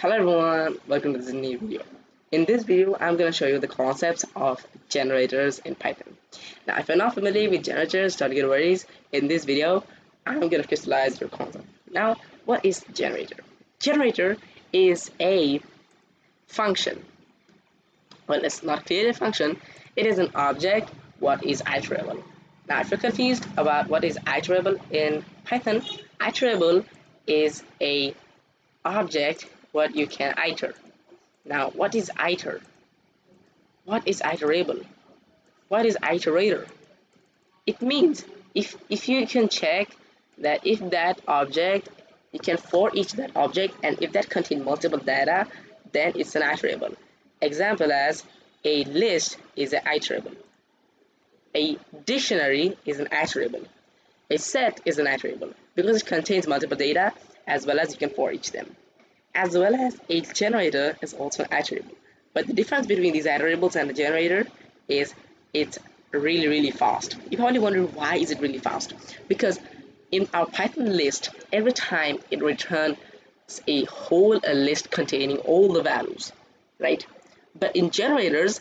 Hello everyone, welcome to this new video. In this video, I'm going to show you the concepts of generators in Python. Now, if you're not familiar with generators, don't get worries. In this video, I'm going to crystallize your concept. Now, what is generator? Generator is a function. Well, it's not a function. It is an object what is iterable. Now, if you're confused about what is iterable in Python, iterable is a object what you can iter. Now, what is iter? What is iterable? What is iterator? It means if, if you can check that if that object, you can for each that object and if that contains multiple data, then it's an iterable. Example as a list is an iterable. A dictionary is an iterable. A set is an iterable because it contains multiple data as well as you can for each them as well as a generator is also an iterable. But the difference between these iterables and the generator is it's really really fast. You're probably wonder why is it really fast? Because in our Python list, every time it returns a whole a list containing all the values, right? But in generators,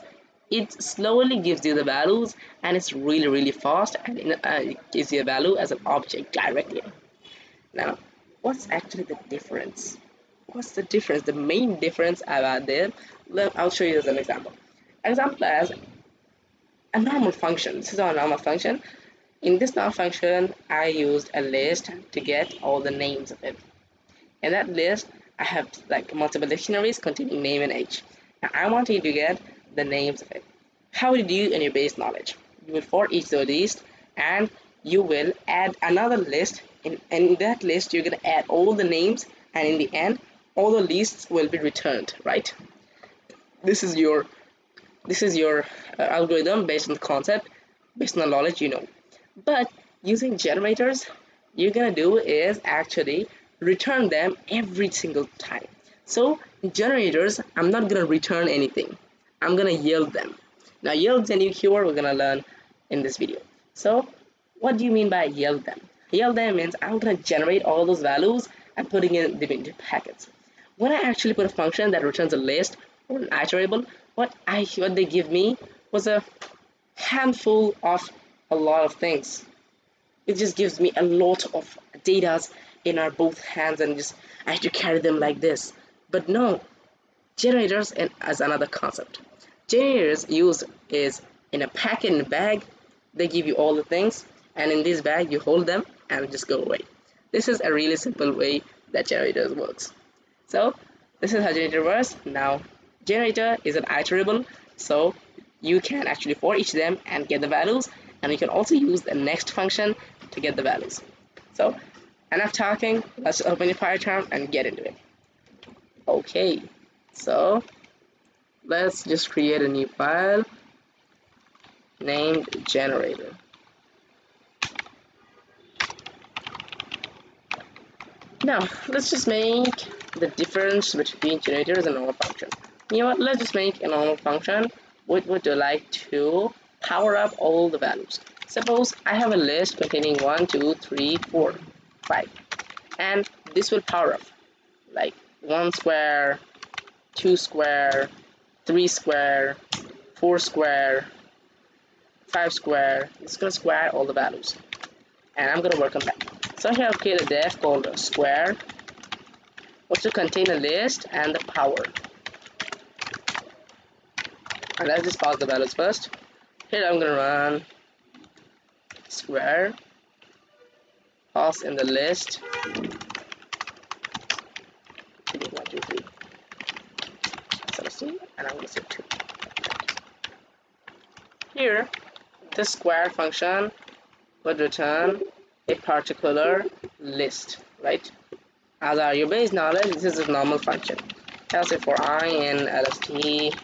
it slowly gives you the values and it's really really fast and it, uh, it gives you a value as an object directly. Now, what's actually the difference? What's the difference? The main difference about them? I'll show you as an example. Example as a normal function. This is our normal function. In this normal function I used a list to get all the names of it in that list I have like multiple dictionaries containing name and age. Now I want you to get the names of it. How would you do in your base knowledge? You will for each of these and you will add another list. In, in that list you're going to add all the names and in the end all the lists will be returned right? This is your this is your uh, algorithm based on the concept based on the knowledge you know. But using generators you're gonna do is actually return them every single time. So generators I'm not gonna return anything. I'm gonna yield them. Now yield is a new keyword we're gonna learn in this video. So what do you mean by yield them? Yield them means I'm gonna generate all those values and putting in them into packets when I actually put a function that returns a list or an iterable, what I what they give me was a handful of a lot of things. It just gives me a lot of data in our both hands and just I have to carry them like this. But no, generators and as another concept. Generators used is in a packet in a bag, they give you all the things and in this bag you hold them and just go away. This is a really simple way that generators works. So this is how generator works. Now generator is an iterable, so you can actually for each them and get the values, and you can also use the next function to get the values. So enough talking, let's open your PyCharm and get into it. Okay, so let's just create a new file named generator. Now, let's just make the difference between generators and normal function. You know what, let's just make a normal function which would you like to power up all the values. Suppose I have a list containing 1, 2, 3, 4, 5 and this will power up like 1 square, 2 square, 3 square, 4 square, 5 square. It's going to square all the values and I'm going to work on that. So here I've created a def called square which will contain a list and the power. And let's just pass the values first. Here I'm gonna run square pass in the list. And I'm gonna say two. Here, this square function would return a particular list, right? As your base knowledge, this is a normal function. If for i in lst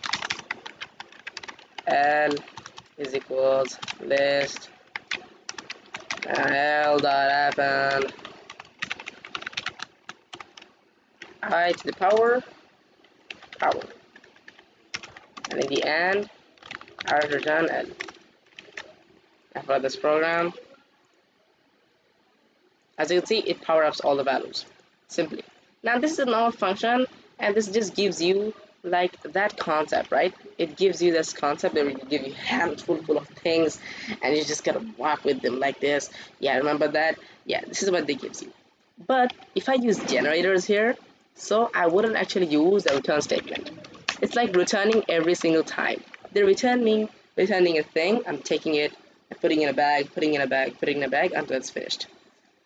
l is equals list. L dot append i to the power power. And in the end I return l. For this program as you can see, it power ups all the values simply. Now this is a normal function and this just gives you like that concept right? It gives you this concept that will give you handful full of things and you just gotta walk with them like this. Yeah remember that? Yeah this is what they gives you. But if I use generators here so I wouldn't actually use a return statement. It's like returning every single time. They're returning returning a thing I'm taking it putting in a bag putting in a bag putting in a bag until it's finished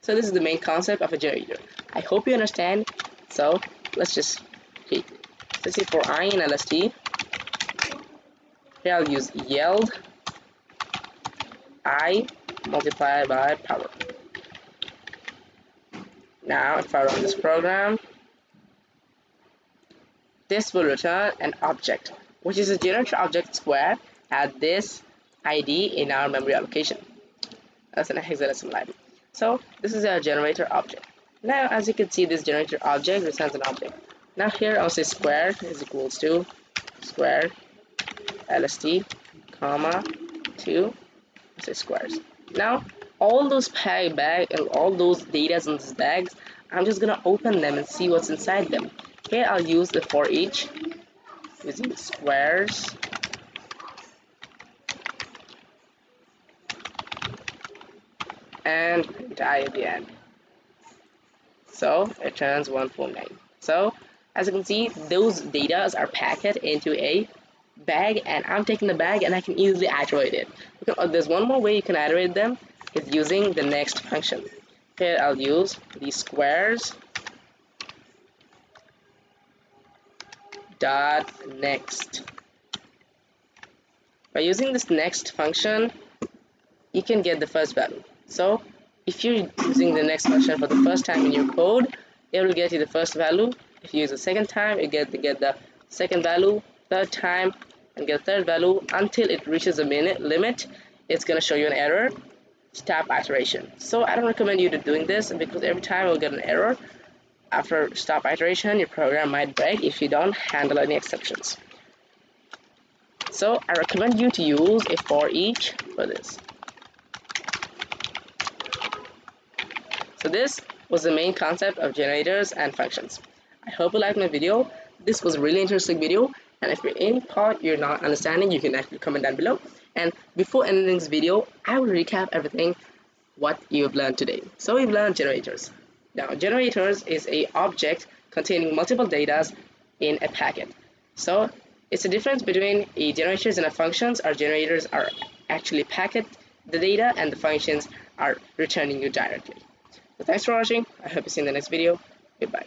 so this is the main concept of a generator I hope you understand. So let's just okay let's see for i in lst here I'll use yield i multiplied by power. Now if I run this program this will return an object which is a generator object square at this ID in our memory allocation. That's an hexadecimal ID so this is a generator object. Now as you can see this generator object returns an object. Now here I'll say square is equals to square lst comma 2 I'll say squares. Now all those bag bag and all those data in these bags I'm just gonna open them and see what's inside them. Here I'll use the for each using squares and die at the end. So it turns 149 so as you can see those data are packed into a bag and I'm taking the bag and I can easily iterate it. Uh, there's one more way you can iterate them. Is using the next function. Here I'll use these squares dot next. By using this next function you can get the first value so if you're using the next function for the first time in your code it will get you the first value. If you use the second time you get to get the second value. Third time and get third value. Until it reaches a minute limit it's gonna show you an error. Stop iteration. So I don't recommend you to doing this because every time you'll get an error. After stop iteration, your program might break if you don't handle any exceptions. So I recommend you to use a for each for this. So this was the main concept of generators and functions. I hope you liked my video. This was a really interesting video and if you're in part you're not understanding you can actually comment down below and before ending this video I will recap everything what you've learned today. So we've learned generators. Now, generators is a object containing multiple data in a packet. So it's a difference between a generators and a functions. Our generators are actually packet the data and the functions are returning you directly. So thanks for watching. I hope you see you in the next video. Goodbye.